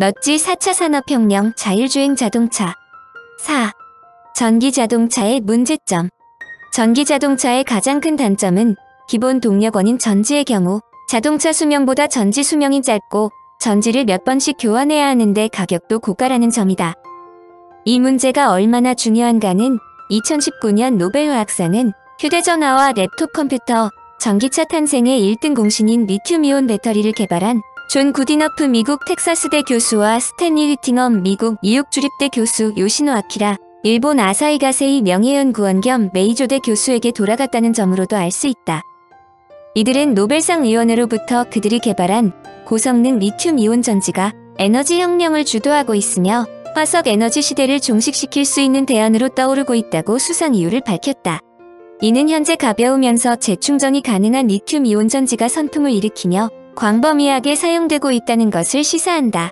넛지 4차 산업혁명 자율주행 자동차 4. 전기자동차의 문제점 전기자동차의 가장 큰 단점은 기본 동력원인 전지의 경우 자동차 수명보다 전지 수명이 짧고 전지를 몇 번씩 교환해야 하는데 가격도 고가라는 점이다. 이 문제가 얼마나 중요한가는 2019년 노벨 화학상은 휴대전화와 랩톱 컴퓨터, 전기차 탄생의 1등 공신인 리튬이온 배터리를 개발한 존 구디너프 미국 텍사스대 교수와 스탠리 휘팅엄 미국 뉴욕 주립대 교수 요시노 아키라 일본 아사히 가세이 명예연구원 겸 메이조대 교수에게 돌아갔다는 점으로도 알 수 있다. 이들은 노벨상 위원회로부터 그들이 개발한 고성능 리튬 이온 전지가 에너지 혁명을 주도하고 있으며 화석 에너지 시대를 종식시킬 수 있는 대안으로 떠오르고 있다고 수상 이유를 밝혔다. 이는 현재 가벼우면서 재충전이 가능한 리튬 이온 전지가 선풍을 일으키며 광범위하게 사용되고 있다는 것을 시사한다.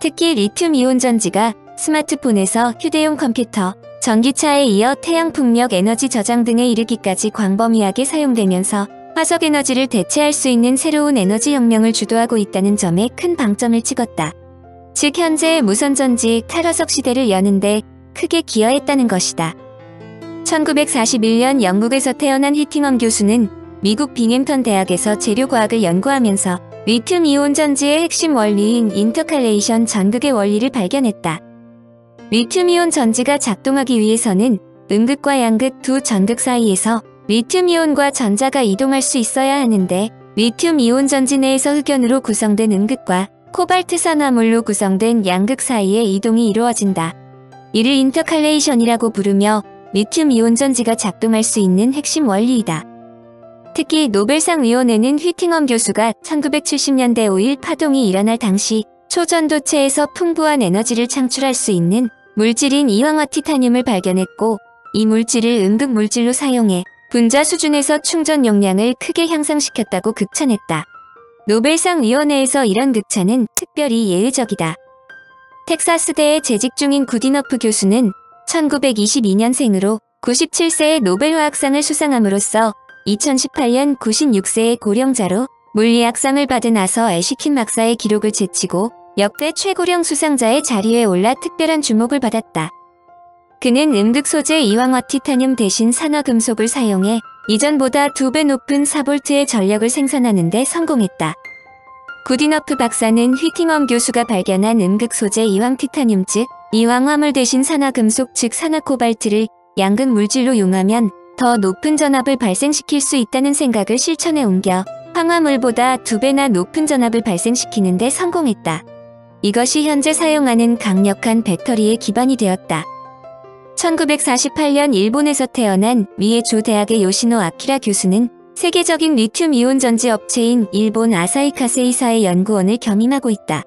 특히 리튬 이온 전지가 스마트폰에서 휴대용 컴퓨터, 전기차에 이어 태양 풍력 에너지 저장 등에 이르기까지 광범위하게 사용되면서 화석 에너지를 대체할 수 있는 새로운 에너지 혁명을 주도하고 있다는 점에 큰 방점을 찍었다. 즉 현재의 무선전지 탈화석 시대를 여는데 크게 기여했다는 것이다. 1941년 영국에서 태어난 히팅엄 교수는 미국 빙햄턴 대학에서 재료과학을 연구하면서 리튬 이온 전지의 핵심 원리인 intercalation 전극의 원리를 발견했다. 리튬 이온 전지가 작동하기 위해서는 음극과 양극 두 전극 사이에서 리튬 이온과 전자가 이동할 수 있어야 하는데 리튬 이온 전지 내에서 흑연으로 구성된 음극과 코발트 산화물로 구성된 양극 사이의 이동이 이루어진다. 이를 인터칼레이션이라고 부르며 리튬 이온 전지가 작동할 수 있는 핵심 원리이다. 특히 노벨상 위원회는 휘팅엄 교수가 1970년대 5일 파동이 일어날 당시 초전도체에서 풍부한 에너지를 창출할 수 있는 물질인 이황화 티타늄을 발견했고 이 물질을 음극 물질로 사용해 분자 수준에서 충전 용량을 크게 향상시켰다고 극찬했다. 노벨상 위원회에서 이런 극찬은 특별히 예외적이다. 텍사스대에 재직 중인 구디너프 교수는 1922년생으로 97세의 노벨 화학상을 수상함으로써 2018년 96세의 고령자로 물리학상을 받은 아서 에시킨 막사의 기록을 제치고 역대 최고령 수상자의 자리에 올라 특별한 주목을 받았다. 그는 음극 소재 이황화 티타늄 대신 산화금속을 사용해 이전보다 두 배 높은 4볼트의 전력을 생산하는 데 성공했다. 구디너프 박사는 휘팅엄 교수가 발견한 음극 소재 이황 티타늄 즉 이황 화물 대신 산화금속 즉 산화코발트를 양극 물질로 용하면 더 높은 전압을 발생시킬 수 있다는 생각을 실천에 옮겨 황화물보다 두 배나 높은 전압을 발생시키는 데 성공했다. 이것이 현재 사용하는 강력한 배터리의 기반이 되었다. 1948년 일본에서 태어난 메이조 대학의 요시노 아키라 교수는 세계적인 리튬 이온 전지 업체인 일본 아사히카세이사의 연구원을 겸임하고 있다.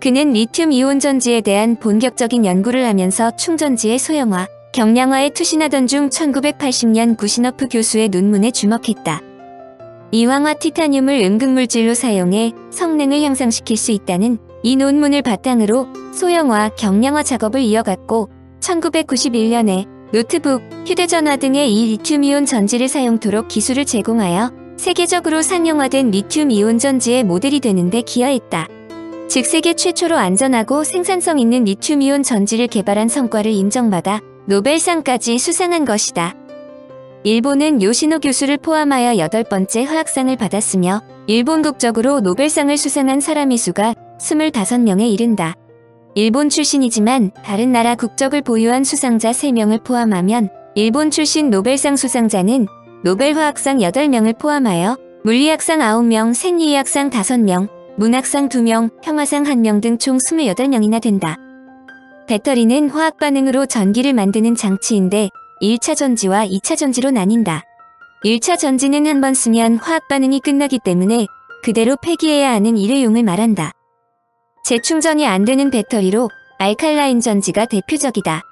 그는 리튬 이온 전지에 대한 본격적인 연구를 하면서 충전지의 소형화, 경량화에 투신하던 중 1980년 구디너프 교수의 논문에 주목했다. 이황화 티타늄을 음극물질로 사용해 성능을 향상시킬 수 있다는 이 논문을 바탕으로 소형화, 경량화 작업을 이어갔고 1991년에 노트북, 휴대전화 등의 이 리튬이온 전지를 사용토록 기술을 제공하여 세계적으로 상용화된 리튬이온 전지의 모델이 되는데 기여했다. 즉 세계 최초로 안전하고 생산성 있는 리튬이온 전지를 개발한 성과를 인정받아 노벨상까지 수상한 것이다. 일본은 요시노 교수를 포함하여 여덟 번째 화학상을 받았으며 일본 국적으로 노벨상을 수상한 사람의 수가 25명에 이른다. 일본 출신이지만 다른 나라 국적을 보유한 수상자 3명을 포함하면 일본 출신 노벨상 수상자는 노벨 화학상 8명을 포함하여 물리학상 9명, 생리학상 5명, 문학상 2명, 평화상 1명 등 총 28명이나 된다. 배터리는 화학 반응으로 전기를 만드는 장치인데 1차 전지와 2차 전지로 나뉜다. 1차 전지는 한 번 쓰면 화학 반응이 끝나기 때문에 그대로 폐기해야 하는 일회용을 말한다. 재충전이 안 되는 배터리로 알칼라인 전지가 대표적이다.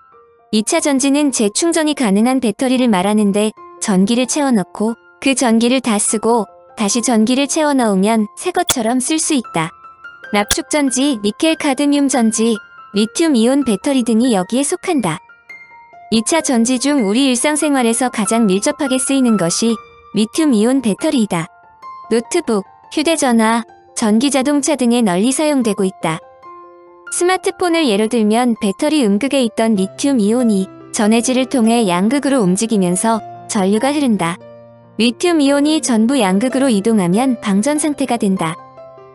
2차 전지는 재충전이 가능한 배터리를 말하는데 전기를 채워넣고 그 전기를 다 쓰고 다시 전기를 채워 넣으면 새 것처럼 쓸 수 있다. 납축 전지, 니켈 카드뮴 전지, 리튬 이온 배터리 등이 여기에 속한다. 2차 전지 중 우리 일상생활에서 가장 밀접하게 쓰이는 것이 리튬 이온 배터리이다. 노트북, 휴대전화, 전기자동차 등에 널리 사용되고 있다. 스마트폰을 예로 들면 배터리 음극에 있던 리튬 이온이 전해질을 통해 양극으로 움직이면서 전류가 흐른다. 리튬 이온이 전부 양극으로 이동하면 방전 상태가 된다.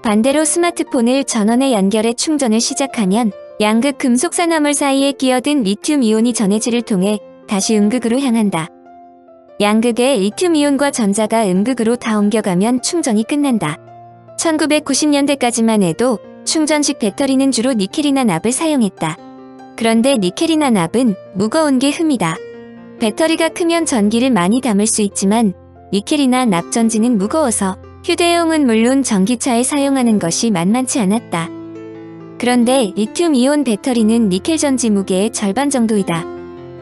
반대로 스마트폰을 전원에 연결해 충전을 시작하면 양극 금속 산화물 사이에 끼어든 리튬 이온이 전해질을 통해 다시 음극으로 향한다. 양극의 리튬 이온과 전자가 음극으로 다 옮겨가면 충전이 끝난다. 1990년대까지만 해도 충전식 배터리는 주로 니켈이나 납을 사용했다. 그런데 니켈이나 납은 무거운 게 흠이다. 배터리가 크면 전기를 많이 담을 수 있지만 니켈이나 납 전지는 무거워서 휴대용은 물론 전기차에 사용하는 것이 만만치 않았다. 그런데 리튬 이온 배터리는 니켈 전지 무게의 절반 정도이다.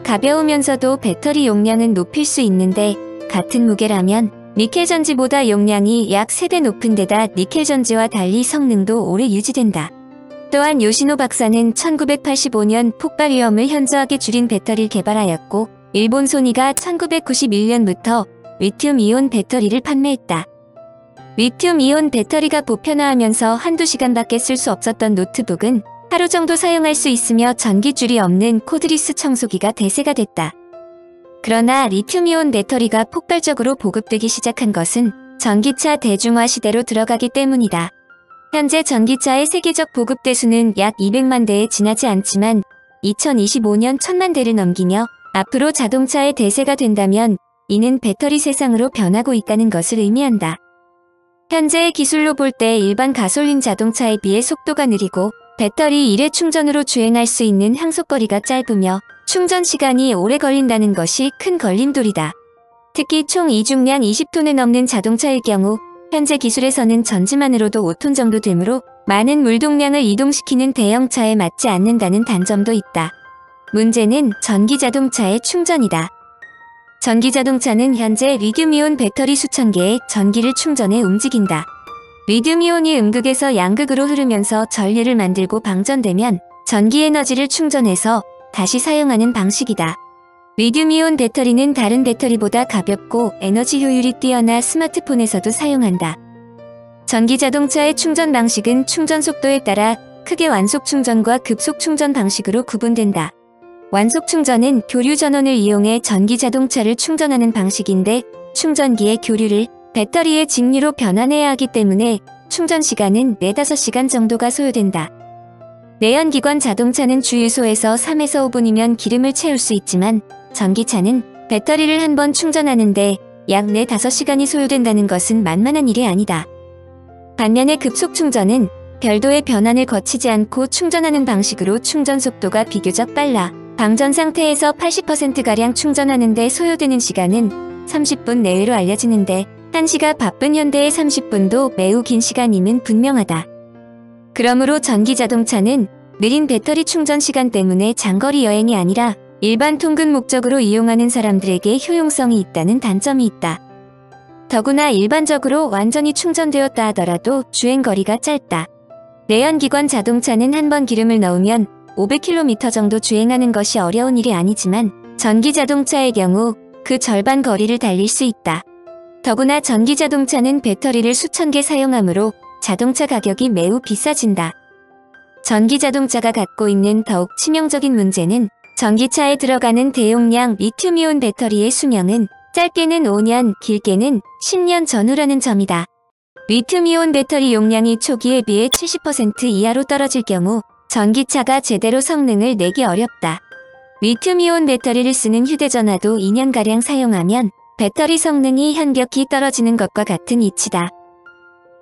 가벼우면서도 배터리 용량은 높일 수 있는데 같은 무게라면 니켈 전지보다 용량이 약 3배 높은 데다 니켈 전지와 달리 성능도 오래 유지된다. 또한 요시노 박사는 1985년 폭발 위험을 현저하게 줄인 배터리를 개발하였고 일본 소니가 1991년부터 리튬 이온 배터리를 판매했다. 리튬 이온 배터리가 보편화하면서 한두 시간밖에 쓸 수 없었던 노트북은 하루 정도 사용할 수 있으며 전기줄이 없는 cordless 청소기가 대세가 됐다. 그러나 리튬이온 배터리가 폭발적으로 보급되기 시작한 것은 전기차 대중화 시대로 들어가기 때문이다. 현재 전기차의 세계적 보급 대수는 약 200만 대에 지나지 않지만 2025년 1000만 대를 넘기며 앞으로 자동차의 대세가 된다면 이는 배터리 세상으로 변하고 있다는 것을 의미한다. 현재의 기술로 볼 때 일반 가솔린 자동차에 비해 속도가 느리고 배터리 1회 충전으로 주행할 수 있는 항속거리가 짧으며 충전 시간이 오래 걸린다는 것이 큰 걸림돌이다. 특히 총 이중량 20톤을 넘는 자동차일 경우 현재 기술에서는 전지만으로도 5톤 정도 되므로 많은 물동량을 이동시키는 대형차에 맞지 않는다는 단점도 있다. 문제는 전기 자동차의 충전이다. 전기 자동차는 현재 리튬이온 배터리 수천 개의 전기를 충전해 움직인다. 리튬이온이 음극에서 양극으로 흐르면서 전류를 만들고 방전되면 전기 에너지를 충전해서 다시 사용하는 방식이다. 리튬이온 배터리는 다른 배터리보다 가볍고 에너지 효율이 뛰어나 스마트폰에서도 사용한다. 전기 자동차의 충전 방식은 충전 속도에 따라 크게 완속 충전과 급속 충전 방식으로 구분된다. 완속 충전은 교류 전원을 이용해 전기 자동차를 충전하는 방식인데 충전기의 교류를 배터리의 직류로 변환해야 하기 때문에 충전 시간은 4, 5시간 정도가 소요된다. 내연기관 자동차는 주유소에서 3에서 5분이면 기름을 채울 수 있지만 전기차는 배터리를 한 번 충전하는데 약 4, 5시간이 소요된다는 것은 만만한 일이 아니다. 반면에 급속 충전은 별도의 변환을 거치지 않고 충전하는 방식으로 충전 속도가 비교적 빨라 방전 상태에서 80%가량 충전하는데 소요되는 시간은 30분 내외로 알려지는데 1시가 바쁜 현대의 30분도 매우 긴 시간임은 분명하다. 그러므로 전기 자동차는 느린 배터리 충전 시간 때문에 장거리 여행이 아니라 일반 통근 목적으로 이용하는 사람들에게 효용성이 있다는 단점이 있다. 더구나 일반적으로 완전히 충전되었다 하더라도 주행거리가 짧다. 내연기관 자동차는 한 번 기름을 넣으면 500km 정도 주행하는 것이 어려운 일이 아니지만 전기 자동차의 경우 그 절반 거리를 달릴 수 있다. 더구나 전기 자동차는 배터리를 수천 개 사용하므로 자동차 가격이 매우 비싸진다. 전기 자동차가 갖고 있는 더욱 치명적인 문제는 전기차에 들어가는 대용량 리튬이온 배터리의 수명은 짧게는 5년, 길게는 10년 전후라는 점이다. 리튬이온 배터리 용량이 초기에 비해 70% 이하로 떨어질 경우 전기차가 제대로 성능을 내기 어렵다. 리튬이온 배터리를 쓰는 휴대전화도 2년가량 사용하면 배터리 성능이 현격히 떨어지는 것과 같은 이치다.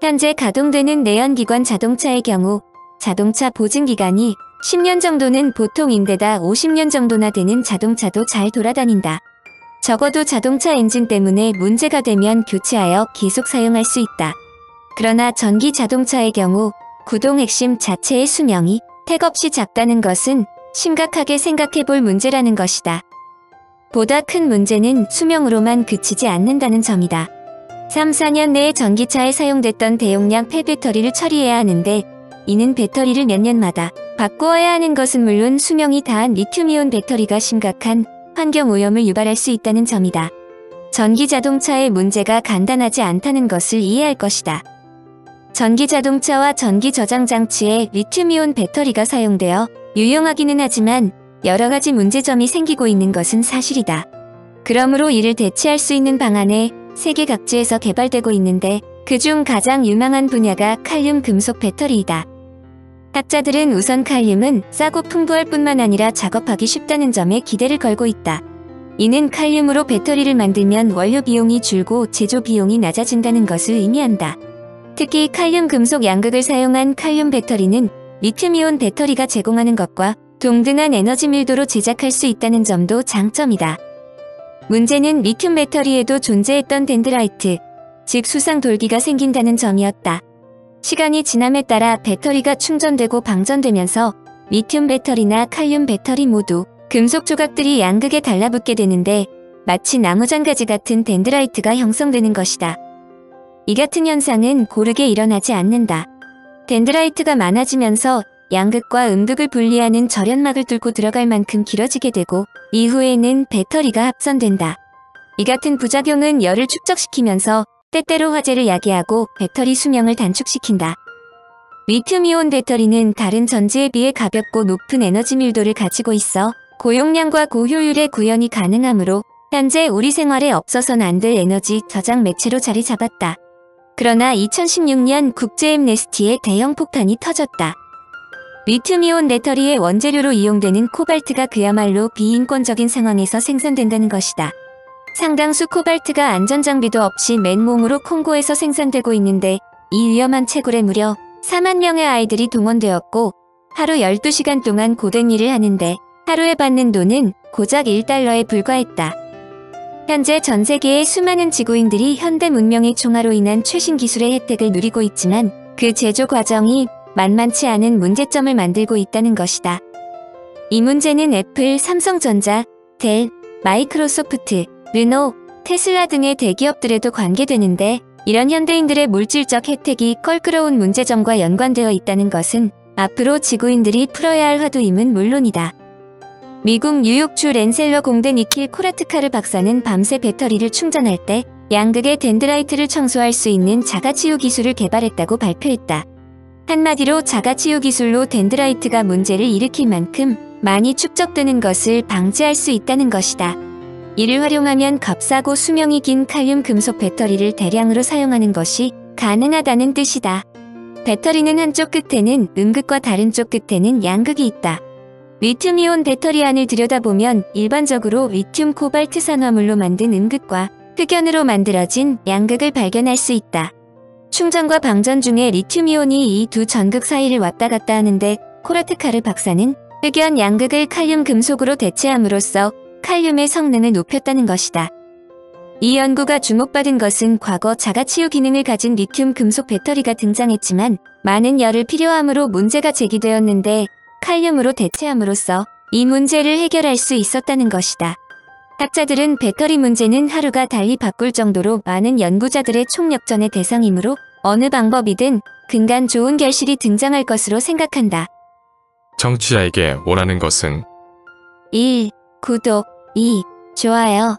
현재 가동되는 내연기관 자동차의 경우 자동차 보증기간이 10년 정도는 보통인데다 50년 정도나 되는 자동차도 잘 돌아다닌다. 적어도 자동차 엔진 때문에 문제가 되면 교체하여 계속 사용할 수 있다. 그러나 전기 자동차의 경우 구동 핵심 자체의 수명이 택없이 작다는 것은 심각하게 생각해 볼 문제라는 것이다. 보다 큰 문제는 수명으로만 그치지 않는다는 점이다. 3, 4년 내에 전기차에 사용됐던 대용량 폐배터리를 처리해야 하는데 이는 배터리를 몇 년마다 바꾸어야 하는 것은 물론 수명이 다한 리튬이온 배터리가 심각한 환경오염을 유발할 수 있다는 점이다. 전기 자동차의 문제가 간단하지 않다는 것을 이해할 것이다. 전기 자동차와 전기 저장 장치에 리튬이온 배터리가 사용되어 유용하기는 하지만 여러 가지 문제점이 생기고 있는 것은 사실이다. 그러므로 이를 대체할 수 있는 방안에 세계 각지에서 개발되고 있는데 그중 가장 유망한 분야가 칼륨 금속 배터리이다. 학자들은 우선 칼륨은 싸고 풍부할 뿐만 아니라 작업하기 쉽다는 점에 기대를 걸고 있다. 이는 칼륨으로 배터리를 만들면 원료 비용이 줄고 제조 비용이 낮아진다는 것을 의미한다. 특히 칼륨 금속 양극을 사용한 칼륨 배터리는 리튬이온 배터리가 제공하는 것과 동등한 에너지 밀도로 제작할 수 있다는 점도 장점이다. 문제는 리튬 배터리에도 존재했던 덴드라이트, 즉 수상 돌기가 생긴다는 점이었다. 시간이 지남에 따라 배터리가 충전되고 방전되면서 리튬 배터리나 칼륨 배터리 모두 금속 조각들이 양극에 달라붙게 되는데 마치 나무장가지 같은 덴드라이트가 형성되는 것이다. 이 같은 현상은 고르게 일어나지 않는다. 덴드라이트가 많아지면서 양극과 음극을 분리하는 절연막을 뚫고 들어갈 만큼 길어지게 되고 이후에는 배터리가 합선된다. 이 같은 부작용은 열을 축적시키면서 때때로 화재를 야기하고 배터리 수명을 단축시킨다. 리튬이온 배터리는 다른 전지에 비해 가볍고 높은 에너지 밀도를 가지고 있어 고용량과 고효율의 구현이 가능하므로 현재 우리 생활에 없어서는 안될 에너지 저장 매체로 자리 잡았다. 그러나 2016년 국제 엠네스티에 대형 폭탄이 터졌다. 리튬이온 배터리의 원재료로 이용되는 코발트가 그야말로 비인권적인 상황에서 생산된다는 것이다. 상당수 코발트가 안전장비도 없이 맨몸으로 콩고에서 생산되고 있는데 이 위험한 채굴에 무려 4만 명의 아이들이 동원되었고 하루 12시간 동안 고된 일을 하는데 하루에 받는 돈은 고작 1달러에 불과했다. 현재 전 세계의 수많은 지구인들이 현대 문명의 총화로 인한 최신 기술의 혜택을 누리고 있지만 그 제조 과정이 만만치 않은 문제점을 만들고 있다는 것이다. 이 문제는 애플, 삼성전자, 델, 마이크로소프트, 르노, 테슬라 등의 대기업들에도 관계되는데 이런 현대인들의 물질적 혜택이 껄끄러운 문제점과 연관되어 있다는 것은 앞으로 지구인들이 풀어야 할 화두임은 물론이다. 미국 뉴욕주 렌셀러 공대 니킬 코라트카르 박사는 밤새 배터리를 충전할 때 양극의 덴드라이트를 청소할 수 있는 자가치유 기술을 개발했다고 발표했다. 한마디로 자가치유 기술로 덴드라이트가 문제를 일으킬 만큼 많이 축적되는 것을 방지할 수 있다는 것이다. 이를 활용하면 값싸고 수명이 긴 칼륨 금속 배터리를 대량으로 사용하는 것이 가능하다는 뜻이다. 배터리는 한쪽 끝에는 음극과 다른 쪽 끝에는 양극이 있다. 리튬이온 배터리 안을 들여다보면 일반적으로 리튬 코발트 산화물로 만든 음극과 흑연으로 만들어진 양극을 발견할 수 있다. 충전과 방전 중에 리튬이온이 이 두 전극 사이를 왔다 갔다 하는데 코라트카르 박사는 흑연 양극을 칼륨 금속으로 대체함으로써 칼륨의 성능을 높였다는 것이다. 이 연구가 주목받은 것은 과거 자가치유 기능을 가진 리튬 금속 배터리가 등장했지만 많은 열을 필요함으로 문제가 제기되었는데 칼륨으로 대체함으로써 이 문제를 해결할 수 있었다는 것이다. 학자들은 배터리 문제는 하루가 달리 바꿀 정도로 많은 연구자들의 총력전의 대상이므로 어느 방법이든 근간 좋은 결실이 등장할 것으로 생각한다. 청취자에게 원하는 것은 1. 구독 2. 좋아요